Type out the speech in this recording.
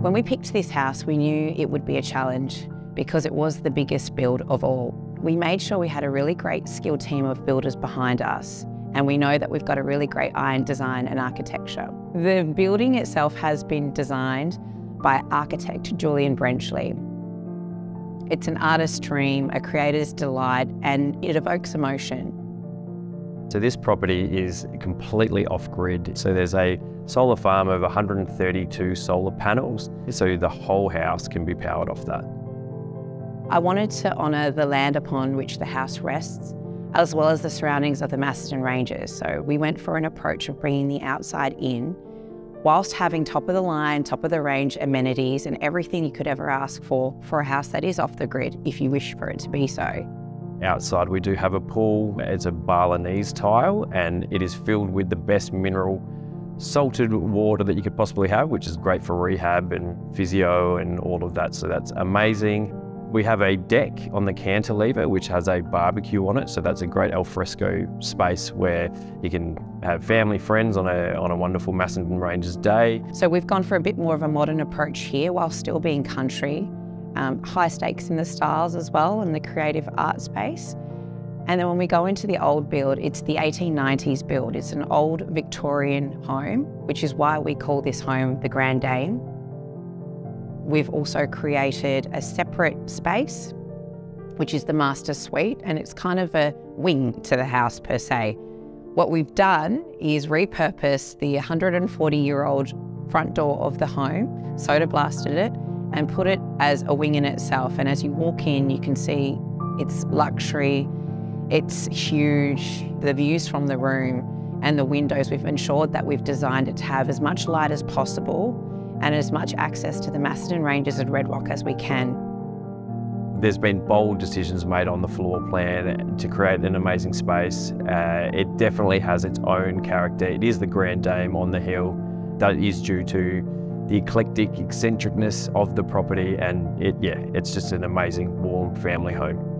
When we picked this house, we knew it would be a challenge because it was the biggest build of all. We made sure we had a really great skilled team of builders behind us and we know that we've got a really great eye in design and architecture. The building itself has been designed by architect Julian Brenchley. It's an artist's dream, a creator's delight, and it evokes emotion. So this property is completely off-grid. So there's a solar farm of 132 solar panels, so the whole house can be powered off that. I wanted to honour the land upon which the house rests as well as the surroundings of the Macedon Ranges. So we went for an approach of bringing the outside in whilst having top of the line, top of the range amenities and everything you could ever ask for for a house that is off the grid if you wish for it to be so. Outside we do have a pool, it's a Balinese tile and it is filled with the best mineral salted water that you could possibly have, which is great for rehab and physio and all of that. So that's amazing. We have a deck on the cantilever which has a barbecue on it, so that's a great alfresco space where you can have family, friends on a, on a wonderful Macedon Ranges day. So we've gone for a bit more of a modern approach here while still being country. Um, high stakes in the styles as well and the creative art space. And then when we go into the old build, it's the 1890s build. It's an old Victorian home, which is why we call this home the Grand Dame. We've also created a separate space, which is the master suite, and it's kind of a wing to the house per se. What we've done is repurpose the 140 year old front door of the home, soda blasted it, and put it as a wing in itself. And as you walk in, you can see it's luxury, it's huge, the views from the room and the windows, we've ensured that we've designed it to have as much light as possible and as much access to the Macedon Ranges and Red Rock as we can. There's been bold decisions made on the floor plan to create an amazing space. Uh, it definitely has its own character. It is the Grand Dame on the hill. That is due to the eclectic eccentricness of the property and it, yeah, it's just an amazing warm family home.